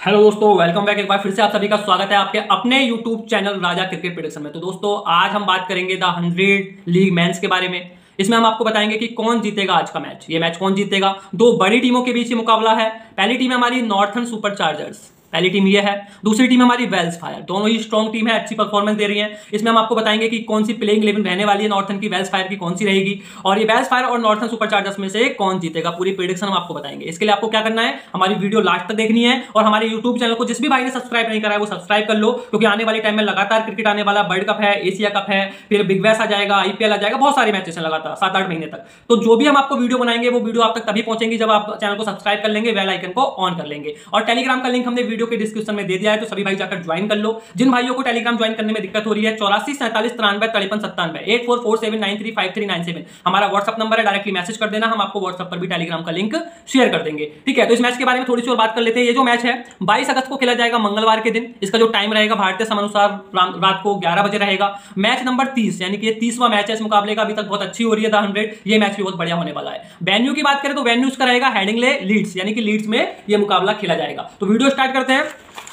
Hello दोस्तों welcome back एक बार फिर से आप सभी का स्वागत है आपके अपने YouTube channel Raja cricket production में। तो दोस्तों, आज हम बात करेंगे द हंड्रेड लीग मैंस के बारे में। इसमें हम आपको बताएँगे कि कौन जीतेगा आज का मैच ये मैच कौन जीतेगा? दो बड़ी टीमों के बीच ये मुकाबला है। पहली टीम है हमारी नॉर्थन सुपर चार्जर्स पहली टीम ये है, दूसरी टीम हमारी वेल्स फायर दोनों ही स्ट्रॉन्ग टीम है, अच्छी परफॉर्मेंस दे रही है। इसमें हम आपको बताएँगे कि कौन सी प्लेइंग इलेवन रहने वाली है नॉर्थन की वेल्स फायर की कौन सी रहेगी। और ये वेल्स फायर और नॉर्थन सुपर चार्जर्स में से कौन जीतेगा, पूरी प्रिडिक्शन हम आपको बताएँगे। इसके लिए आपको क्या करना है, हमारी वीडियो लास्ट तक देखनी है और हमारे यूट्यूब चैनल को जिस भी भाई ने सब्सक्राइब नहीं करा है, वो सब्सक्राइब कर लो, क्योंकि आने वाले टाइम में लगातार क्रिकेट आने वाला वर्ल्ड कप है एशिया कप है, फिर बिग बैस आ जाएगा आईपीएल आ जाएगा, बहुत सारे मैचेस हैं लगातार सात आठ महीने तक। तो जो भी हम आपको वीडियो बनाएँगे, वो वीडियो आप तक तभी पहुँचेंगे जब आप चैनल को सब्सक्राइब कर लेंगे वेल आइकन को ऑन कर लेंगे। और टेलीग्राम का लिंक हमने वीडियो के डिस्क्रिप्शन में दे दिया है तो सभी भाई जाकर ज्वाइन कर लो। जिन भाइयों को टेलीग्राम ज्वाइन करने में दिक्कत हो रही है, चौरासी सैंतालीस तिरानवे तिरपन सत्तानवे eight four four seven nine three five three nine seven हमारा व्हाट्सअप नंबर है डायरेक्टली मैसेज कर देना, हम आपको व्हाट्सअप पर भी टेलीग्राम का लिंक शेयर कर देंगे। ठीक है तो इस मैच के बारे में थोड़ी सी और बात कर लेते हैं। ये जो मैच है, बाईस अगस्त को खेला जाएगा, मंगलवार के दिन। इसका जो टाइम रहेगा, भारतीय समय अनुसार रात को ग्यारह बजे रहेगा। मैच नंबर तीस, यानी कि ये तीसवा मैच है इस मुकाबले का। अभी तक बहुत अच्छी हो रही है, द हंड्रेड। ये मैच भी बहुत बढ़िया होने वाला है। वेन्यू की बात करें तो वेन्यू उसका रहेगा हेडिंगले लीड्स यानी कि लीड्स में ये मुकाबला खेला जाएगा। तो वीडियो स्टार्ट करते हैं।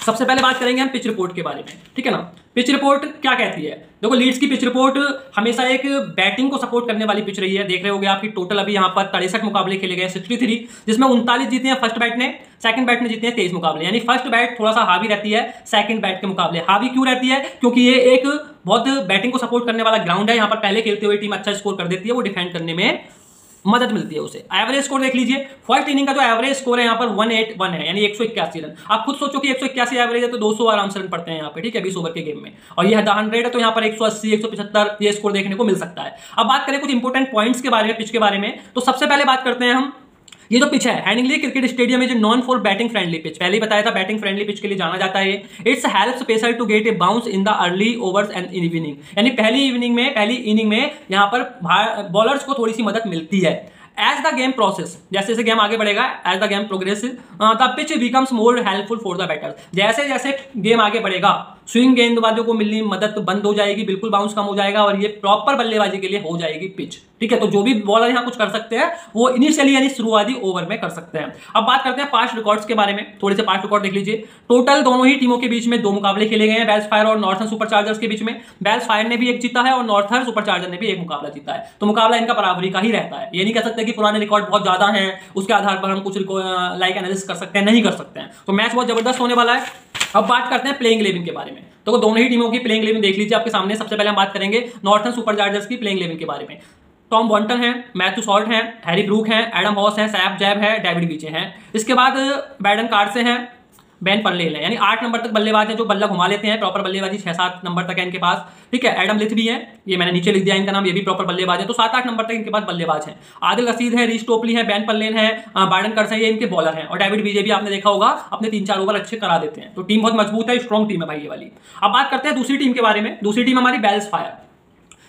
सबसे पहले बात करेंगे हम पिच रिपोर्ट के बारे में, ठीक है ना? पिच रिपोर्ट क्या कहती है? देखो लीड्स की पिच रिपोर्ट हमेशा एक बैटिंग को सपोर्ट करने वाली पिच रही है। देख रहे होगे आपकी टोटल अभी यहाँ पर तिरसठ मुकाबले खेले गए सिक्सटी थ्री जिसमें उनतालीस जीते हैं फ़र्स्ट बैट ने सेकंड बैट ने जीते हैं तेईस मुकाबले। यानी फ़र्स्ट बैट थोड़ा सा हावी रहती है सेकंड बैट के मुकाबले। हावी क्यों रहती है? क्योंकि ये एक बहुत बैटिंग को सपोर्ट करने वाला ग्राउंड है। यहाँ पर पहले खेलते हुए टीम अच्छा स्कोर कर देती है, वो डिफेंड करने में मदद मिलती है उसे। एवरेज स्कोर देख लीजिए। फ़र्स्ट इनिंग का जो एवरेज स्कोर है, यहाँ पर वन एट वन है, यानी एक सौ इक्यासी रन। आप खुद सोचो कि एक सौ इक्यासी एवरेज है तो दो सौ आराम से रन पड़ते हैं यहाँ पे, ठीक है, बीस ओवर के गेम में। और यह हंड्रेड है तो यहाँ पर एक सौ अस्सी, एक सौ पचहत्तर ये स्कोर देखने को मिल सकता है। अब बात करें कुछ इंपॉर्टेंट पॉइंट्स के बारे में पिच के बारे में तो सबसे पहले बात करते हैं हम ये जो पिच है हैंडिंगली क्रिकेट स्टेडियम है जो known for batting friendly pitch पहले बताया था बैटिंग फ्रेंडली पिच के लिए जाना जाता है it's help special to get a bounce in the early overs and evening यानी पहली इवनिंग में, पहली इनिंग में यहाँ पर बॉलर्स को थोड़ी सी मदद मिलती है. एज द गेम प्रोसेस जैसे जैसे गेम आगे बढ़ेगा as the game progress the pitch becomes more helpful for the batter जैसे जैसे गेम आगे बढ़ेगा स्विंग गेंदबाजों को मिलनी मदद तो बंद हो जाएगी, बिल्कुल बाउंस कम हो जाएगा और ये प्रॉपर बल्लेबाजी के लिए हो जाएगी पिच ठीक है तो जो भी बॉलर यहाँ कुछ कर सकते हैं, वो इनिशियली यानी शुरुआती ओवर में कर सकते हैं। अब बात करते हैं पाँच रिकॉर्ड्स के बारे में। थोड़े से पाँच रिकॉर्ड देख लीजिए। टोटल दोनों ही टीमों के बीच में दो मुकाबले खेले गए हैं बेल्स फायर और नॉर्थन सुपर चार्जर्स के बीच में। बेल्स फायर ने भी एक जीता है और नॉर्थन सुपर चार्जर ने भी एक मुकाबला जीता है। तो मुकाबला इनका बराबरी का ही रहता है। ये नहीं कह सकते कि पुराने रिकॉर्ड बहुत ज़्यादा है, उसके आधार पर हम कुछ लाइक एनालिस कर सकते हैं, नहीं कर सकते हैं। तो मैच बहुत ज़बरदस्त होने वाला है। अब बात करते हैं प्लेइंग इलेवन के बारे में। तो दोनों ही टीमों की प्लेइंग इलेवन देख लीजिए, आपके सामने सबसे पहले हम बात करेंगे नॉर्थन सुपर चार्जर्स की प्लेइंग इलेवन के बारे में। टॉम बॉन्टन है मैथ्यू सॉल्ट है हैरी ब्रूक है एडम हॉस है सैप जैब है डेविड बीचे हैं। इसके बाद बैडन कार्ड से हैं बैन पर ले लें यानी आठ नंबर तक बल्लेबाज है जो बल्ला घुमा लेते हैं प्रॉपर बल्लेबाजी छह सात नंबर तक है इनके पास। ठीक है, एडम लिथ भी है, ये मैंने नीचे लिख दिया इनका नाम, ये भी प्रॉपर बल्लेबाज है। तो सात आठ नंबर तक इनके पास बल्लेबाज है। आदिल रसीद है रीस टोपली है, बैन पल्लेन है बाइडन कर्स है, ये इनके बॉलर है। और डेविड बीजे भी आपने देखा होगा, अपने तीन चार ओवर अच्छे करा देते हैं। तो टीम बहुत मज़बूत है स्ट्रॉन्ग टीम है भाई ये वाली। अब बात करते हैं दूसरी टीम के बारे में। दूसरी टीम हमारी बैल्स फायर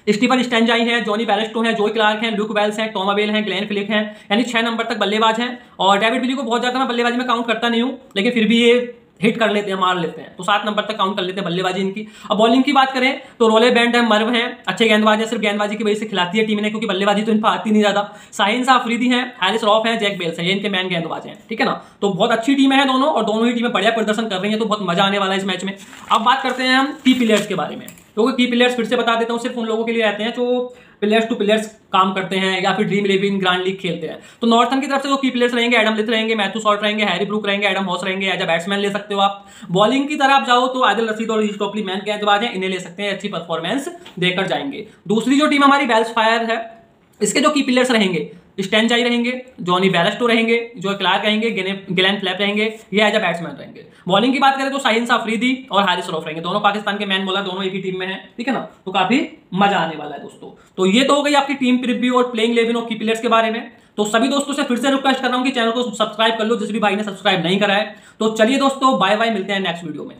स्टीफन स्टेंजाई है, जॉनी बैलेस्टो है जोई क्लार्क है, लुक वेल्स हैं, टॉम अबेल हैं, ग्लेन फिलिक है, यानी छह नंबर तक बल्लेबाज हैं। और डेविड बिली को बहुत ज़्यादा मैं बल्लेबाजी में काउंट करता नहीं हूँ, लेकिन फिर भी ये हिट कर लेते हैं, मार लेते हैं। तो सात नंबर तक काउंट कर लेते हैं बल्लेबाजी इनकी। अब बॉलिंग की बात करें तो रोले बैंड है, मर्व है, अच्छे गेंदबाज है, सिर्फ़ गेंदबाजी की वजह से खिलाती है टीम ने क्योंकि बल्लेबाजी तो इन पर आती नहीं ज़्यादा। साहिन साह अफरीदी है, हैरिस रॉफ है, जैक बेल्स है, ये इनके मैन गेंदबाज हैं, ठीक है ना? तो बहुत अच्छी टीम है दोनों, और दोनों ही टीमें बढ़िया प्रदर्शन कर रही है तो बहुत मज़ा आने वाला है इस मैच में। अब बात करते हैं हम टी प्लेयर्स के बारे में। क्योंकि की प्लेयर्स फिर से बता देता हूँ, सिर्फ़ उन लोगों के लिए रहते हैं जो प्लेयर्स टू प्लेयर्स काम करते हैं या फिर ड्रीम इलेवन ग्रांड लीग खेलते हैं। तो नॉर्थन की तरफ़ से जो की प्लेयर्स रहेंगे एडम लिथ रहेंगे मैथ्यू शॉर्ट रहेंगे हैरी ब्रूक रहेंगे एडम हॉस रहेंगे एज अ बैट्समैन ले सकते हो आप। बॉलिंग की तरफ़ जाओ तो आदिल रसीद और टोपली मैन के एतबार हैं, इन्हें ले सकते हैं, अच्छी परफॉर्मेंस देकर जाएँगे। दूसरी जो टीम हमारी बेल्स फायर है, इसके जो की प्लेयर्स रहेंगे स्टैंड रहेंगे, जॉनी बैलेस्टो रहेंगे जो क्लार्क रहेंगे गिलेन फ्लैप रहेंगे, ये एज अ बैट्समैन रहेंगे। बॉलिंग की बात करें तो साहिन साफरीदी और हारिस रॉफ रहेंगे। दोनों पाकिस्तान के मैन बॉलर, दोनों एक ही टीम में है, ठीक है ना? तो काफ़ी मज़ा आने वाला है दोस्तों। तो ये तो हो गई आपकी टीम प्रिव्यू और प्लेइंग लेवन और की प्लेयर्स के बारे में। तो सभी दोस्तों से फिर से रिक्वेस्ट कर रहा हूँ कि चैनल को सब्सक्राइब कर लो, जिस भी भाई ने सब्सक्राइब नहीं करा है। तो चलिए दोस्तों बाय बाय मिलते हैं नेक्स्ट वीडियो में।